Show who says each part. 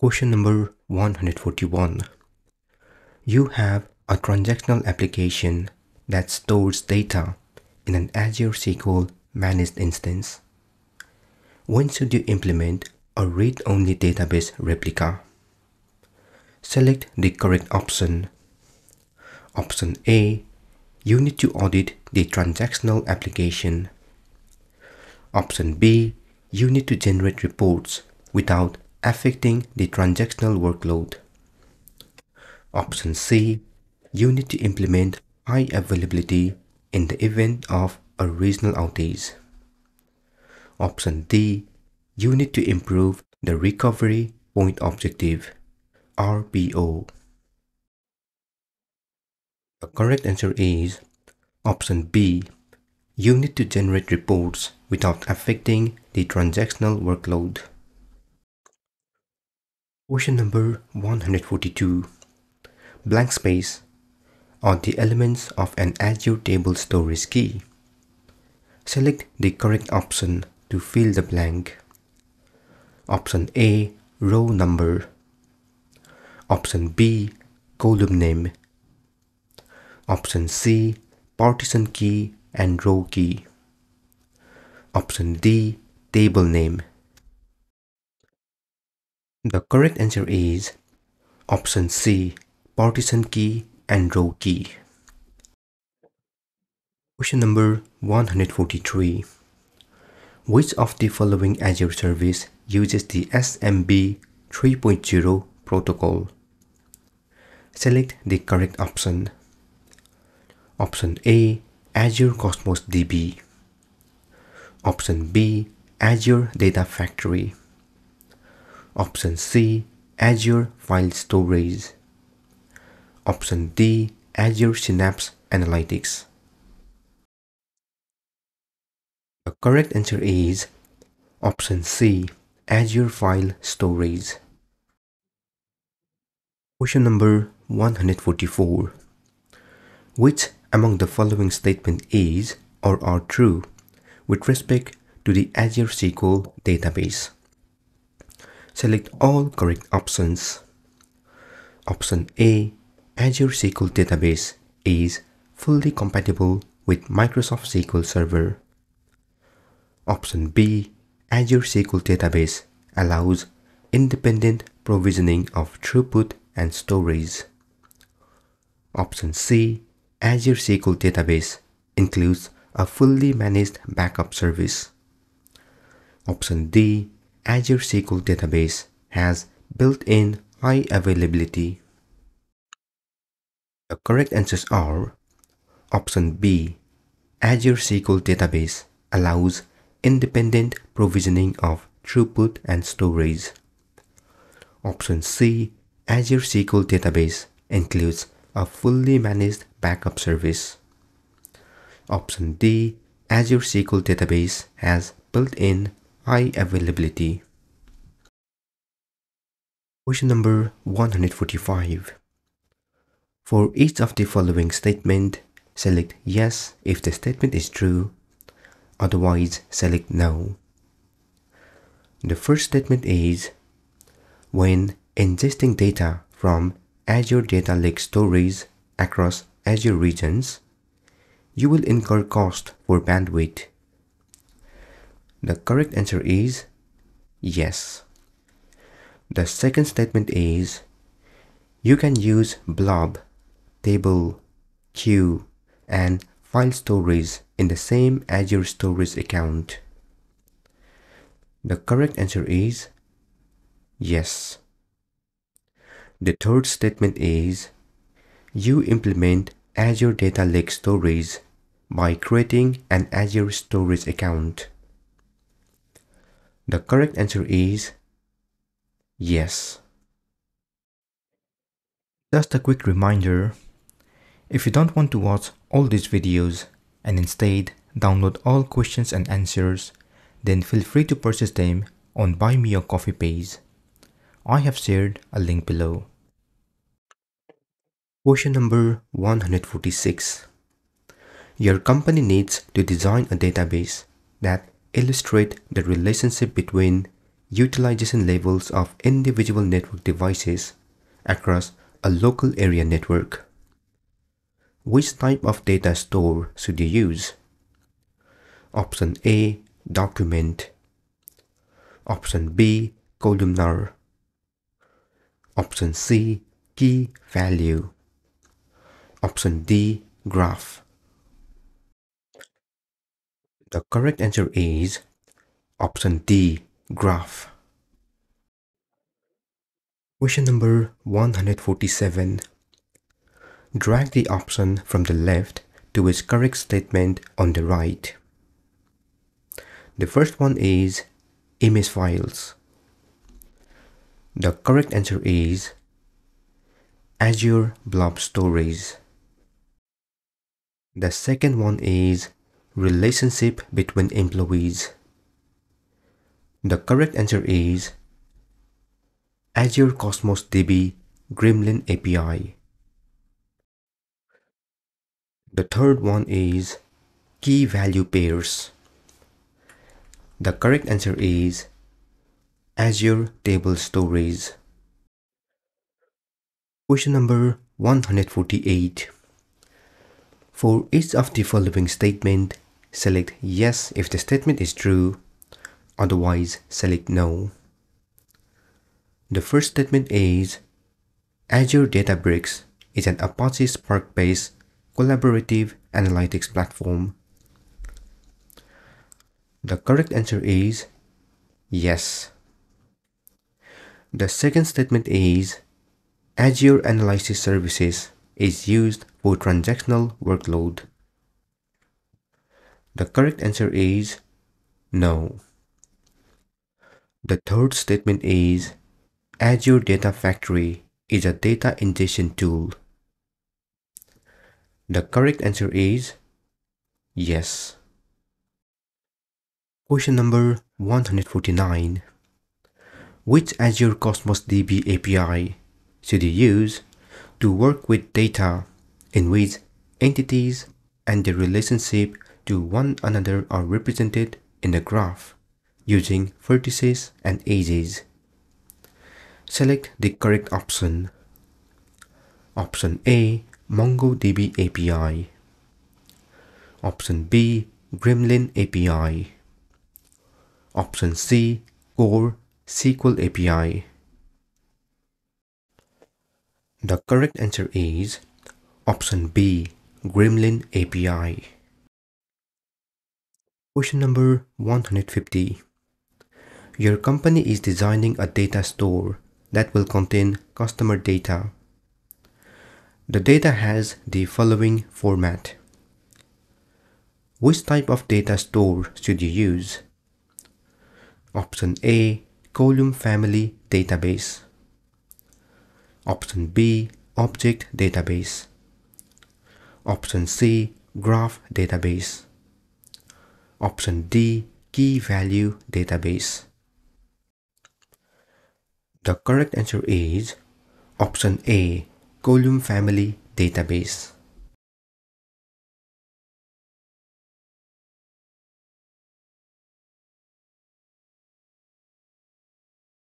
Speaker 1: Question number 141. You have a transactional application that stores data in an Azure SQL managed instance. When should you implement a read-only database replica? Select the correct option. Option A. You need to audit the transactional application. Option B. You need to generate reports without affecting the transactional workload. Option C. You need to implement high availability in the event of a regional outage. Option D. You need to improve the recovery point objective, RPO. The correct answer is option B. You need to generate reports without affecting the transactional workload. Question number 142. Blank space are the elements of an Azure Table Storage key. Select the correct option to fill the blank. Option A, row number. Option B, column name. Option C, partition key and row key. Option D, table name. The correct answer is option C, partition key and row key. Question number 143. Which of the following Azure service uses the SMB 3.0 protocol? Select the correct option. Option A, Azure Cosmos DB. Option B, Azure Data Factory. Option C, Azure File Storage. Option D, Azure Synapse Analytics. The correct answer is option C, Azure File Storage. Question number 144. Which among the following statement is or are true with respect to the Azure SQL database? Select all correct options. Option A, Azure SQL Database is fully compatible with Microsoft SQL Server. Option B, Azure SQL Database allows independent provisioning of throughput and storage. Option C, Azure SQL Database includes a fully managed backup service. Option D, Azure SQL Database has built-in high availability. The correct answers are Option B. Azure SQL Database allows independent provisioning of throughput and storage. Option C. Azure SQL Database includes a fully managed backup service. Option D. Azure SQL Database has built-in high availability. Question number 145. For each of the following statement, select yes if the statement is true, otherwise select no. The first statement is when ingesting data from Azure Data Lake storage across Azure regions, you will incur cost for bandwidth. The correct answer is yes. The second statement is you can use blob, table, queue, and file storage in the same Azure storage account. The correct answer is yes. The third statement is you implement Azure Data Lake Storage by creating an Azure Storage account. The correct answer is yes. Just a quick reminder, if you don't want to watch all these videos and instead download all questions and answers, then feel free to purchase them on Buy Me a Coffee page. I have shared a link below. Question number 146. Your company needs to design a database that illustrate the relationship between utilization levels of individual network devices across a local area network. Which type of data store should you use? Option A document. Option B columnar. Option C key value. Option D graph. The correct answer is option D graph. Question number 147. Drag the option from the left to its correct statement on the right. The first one is image files. The correct answer is Azure Blob Storage. The second one is relationship between employees. The correct answer is Azure Cosmos DB Gremlin API. The third one is key value pairs. The correct answer is Azure Table Storage. Question number 148. For each of the following statement, select yes if the statement is true, otherwise select no. The first statement is Azure Databricks is an Apache Spark-based collaborative analytics platform the correct answer is yes. The second statement is Azure Analysis Services is used for transactional workload. The correct answer is no. The third statement is Azure Data Factory is a data ingestion tool. The correct answer is yes. Question number 149. Which Azure Cosmos DB API should you use to work with data in which entities and their relationship to one another are represented in a graph using vertices and edges? Select the correct option. Option A MongoDB API. Option B Gremlin API. Option C Core SQL API. The correct answer is option B Gremlin API. Question number 150. Your company is designing a data store that will contain customer data. The data has the following format. Which type of data store should you use? Option A Column Family Database Option B Object Database Option C Graph Database Option D Key Value Database. The correct answer is Option A Column Family Database